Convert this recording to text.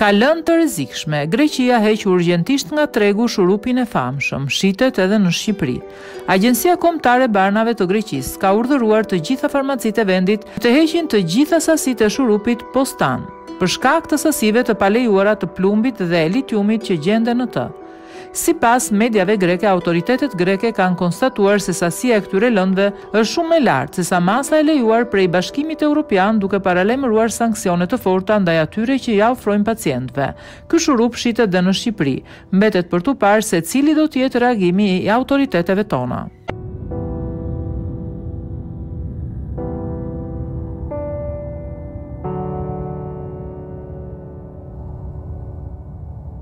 Ka lëndë të rrezikshme. Greqia heq urgjentisht nga tregu shurupin e famshëm, shitet edhe në Shqipëri. Agjencia Kombëtare e Barnave të Greqisë ka urdhëruar të gjitha farmacitë e vendit të heqin të gjitha sasitë e shurupit Postan, për shkak të sasive të palejuara të plumbit dhe litiumit që gjenden në të. Sipas mediave greke autoritetet greke kanë konstatuar se sasia e këtyre lëndëve është shumë më e lartë se sa masa e lejuar prej Bashkimit Europian duke paralajmëruar sanksione të forta ndaj atyre që ia ofrojnë pacientëve. Ky shurup shitet dhe në Shqipëri. Mbetet për t'u parë se cili do të jetë reagimi i autoriteteve tona.